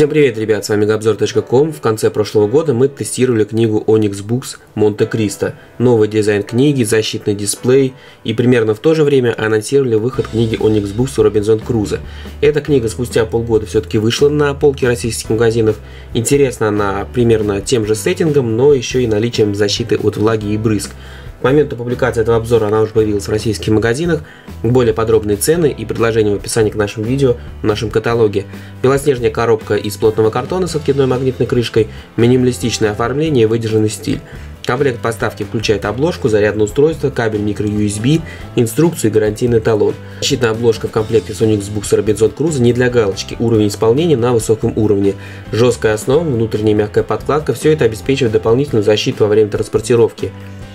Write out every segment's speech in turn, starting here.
Всем привет, ребят, с вами Gabzor.com. В конце прошлого года мы тестировали книгу Onyx Books Монте-Кристо. Новый дизайн книги, защитный дисплей и примерно в то же время анонсировали выход книги Onyx Books Робинзон Круза. Эта книга спустя полгода все-таки вышла на полки российских магазинов. Интересна она примерно тем же сеттингом, но еще и наличием защиты от влаги и брызг. К моменту публикации этого обзора она уже появилась в российских магазинах. Более подробные цены и предложения в описании к нашему видео в нашем каталоге. Белоснежная коробка из плотного картона с откидной магнитной крышкой, минималистичное оформление и выдержанный стиль. Комплект поставки включает обложку, зарядное устройство, кабель microUSB, инструкцию и гарантийный талон. Защитная обложка в комплекте с Books Robinson Crusoe не для галочки, уровень исполнения на высоком уровне. Жесткая основа, внутренняя мягкая подкладка, все это обеспечивает дополнительную защиту во время транспортировки.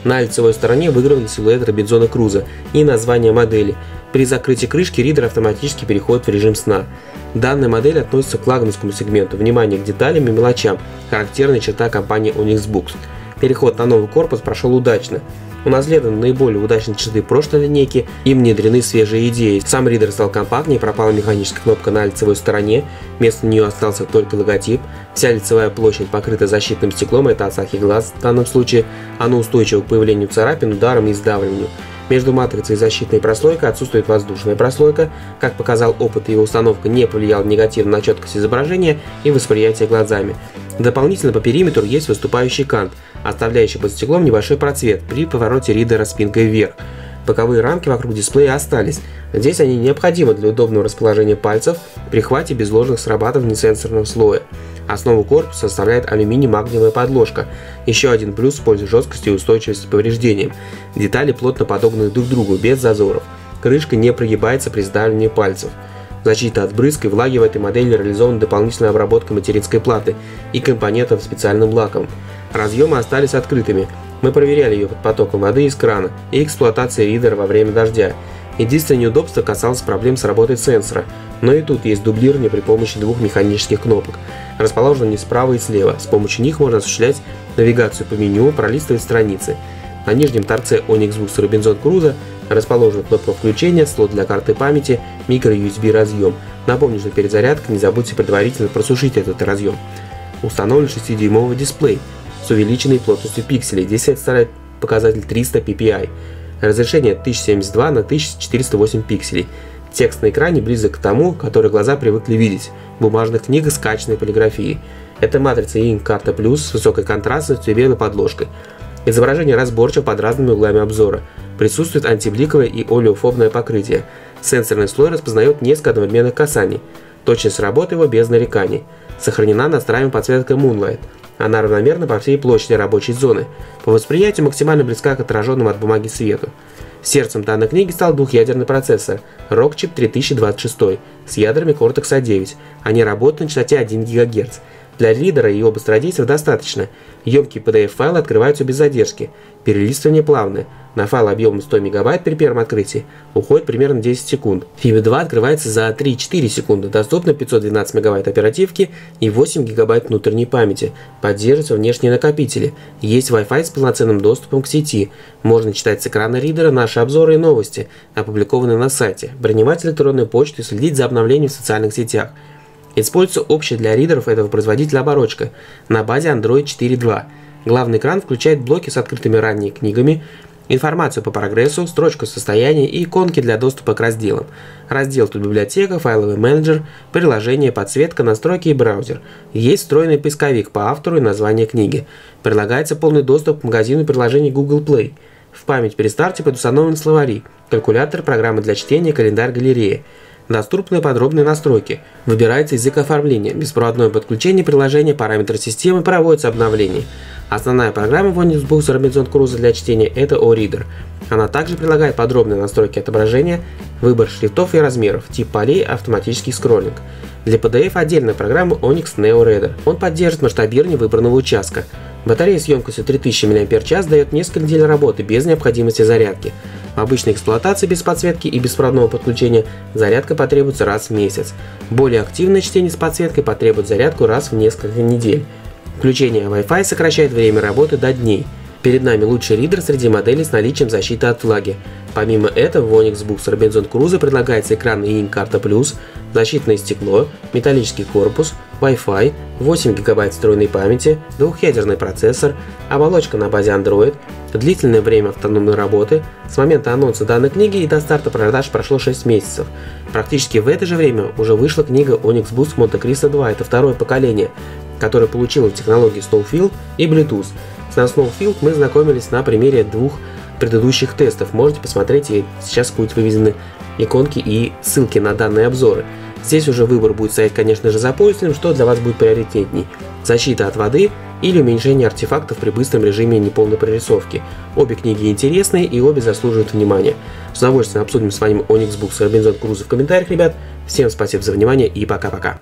На лицевой стороне выгравлен силуэт Робинзона Круза и название модели. При закрытии крышки ридер автоматически переходит в режим сна. Данная модель относится к флагманскому сегменту. Внимание к деталям и мелочам. Характерная черта компании Onyx Books. Переход на новый корпус прошел удачно. Унаследованы наиболее удачные черты прошлой линейки и внедрены свежие идеи. Сам ридер стал компактнее, пропала механическая кнопка на лицевой стороне, вместо нее остался только логотип. Вся лицевая площадь покрыта защитным стеклом, это Asahi Glass в данном случае. Оно устойчиво к появлению царапин, ударам и сдавливанию. Между матрицей и защитной прослойкой отсутствует воздушная прослойка. Как показал опыт, его установка не повлияла негативно на четкость изображения и восприятие глазами. Дополнительно по периметру есть выступающий кант, оставляющий под стеклом небольшой просвет при повороте ридера спинкой вверх. Боковые рамки вокруг дисплея остались. Здесь они необходимы для удобного расположения пальцев при хвате без ложных срабатываний сенсорного слоя. Основу корпуса составляет алюминий-магниевая подложка. Еще один плюс в пользу жесткости и устойчивости к повреждениям. Детали плотно подогнаны друг к другу, без зазоров. Крышка не прогибается при сдавливании пальцев. Защита от брызг и влаги в этой модели реализована дополнительной обработкой материнской платы и компонентов специальным лаком. Разъемы остались открытыми. Мы проверяли ее под потоком воды из крана и эксплуатацией ридера во время дождя. Единственное неудобство касалось проблем с работой сенсора, но и тут есть дублирование при помощи двух механических кнопок. Расположены они справа и слева. С помощью них можно осуществлять навигацию по меню, пролистывать страницы. На нижнем торце Onyx Boost Robinson Crusoe расположена кнопка включения, слот для карты памяти, micro-USB разъем. Напомню, что перед зарядкой не забудьте предварительно просушить этот разъем. Установлен 6-дюймовый дисплей с увеличенной плотностью пикселей. Здесь составляет показатель 300 ppi. Разрешение 1072 на 1408 пикселей. Текст на экране близок к тому, который глаза привыкли видеть в бумажных книгах скачанной полиграфии. Это матрица Ink Карта Plus с высокой контрастностью и белой подложкой. Изображение разборчиво под разными углами обзора. Присутствует антибликовое и олеофобное покрытие. Сенсорный слой распознает несколько одновременных касаний. Точность работы его без нареканий. Сохранена настраиваемая подсветка Moonlight. Она равномерна по всей площади рабочей зоны. По восприятию максимально близка к отраженному от бумаги свету. Сердцем данной книги стал двухъядерный процессор Rockchip 3026 с ядрами Cortex-A9. Они работают на частоте 1 ГГц. Для ридера и его быстродействия достаточно. Емкие PDF-файлы открываются без задержки. Перелистывание плавное. На файл объемом 100 МБ при первом открытии уходит примерно 10 секунд. FIB 2 открывается за 3-4 секунды. Доступно 512 МБ оперативки и 8 ГБ внутренней памяти. Поддерживаются внешние накопители. Есть Wi-Fi с полноценным доступом к сети. Можно читать с экрана ридера наши обзоры и новости, опубликованные на сайте, бронировать электронную почту и следить за обновлениями в социальных сетях. Используется общая для ридеров этого производителя оборочка на базе Android 4.2. Главный экран включает блоки с открытыми ранее книгами, информацию по прогрессу, строчку состояния и иконки для доступа к разделам. Раздел тут библиотека, файловый менеджер, приложение, подсветка, настройки и браузер. Есть встроенный поисковик по автору и названию книги. Прилагается полный доступ к магазину приложений Google Play. В память при старте предустановлены словари, калькулятор, программы для чтения, календарь, галерея. Доступны подробные настройки. Выбирается язык оформления. Беспроводное подключение приложения, параметры системы, проводится обновление. Основная программа Windows Books Robinson Crusoe для чтения – это OReader. Она также предлагает подробные настройки отображения, выбор шрифтов и размеров, тип полей, автоматический скроллинг. Для PDF отдельная программа Onyx Neo Reader. Он поддержит масштабирование выбранного участка. Батарея с емкостью 3000 мАч дает несколько недель работы без необходимости зарядки. В обычной эксплуатации без подсветки и беспроводного подключения зарядка потребуется раз в месяц. Более активное чтение с подсветкой потребует зарядку раз в несколько недель. Включение Wi-Fi сокращает время работы до дней. Перед нами лучший ридер среди моделей с наличием защиты от влаги. Помимо этого, в Onyx Books Robinson Crusoe предлагается экран e Карта Plus, защитное стекло, металлический корпус, Wi-Fi, 8 ГБ встроенной памяти, двухъядерный процессор, оболочка на базе Android, длительное время автономной работы. С момента анонса данной книги и до старта продаж прошло 6 месяцев. Практически в это же время уже вышла книга Onyx Boost Monte Cristo 2, это второе поколение, которое получило технологии Snowfield и Bluetooth. С Snowfield мы знакомились на примере двух предыдущих тестов. Можете посмотреть, и сейчас будут выведены иконки и ссылки на данные обзоры. Здесь уже выбор будет стоять, конечно же, за пользователем, что для вас будет приоритетней. Защита от воды или уменьшение артефактов при быстром режиме неполной прорисовки. Обе книги интересные и обе заслуживают внимания. С удовольствием обсудим с вами Onyx Books и Робинзон Крузо в комментариях, ребят. Всем спасибо за внимание и пока-пока.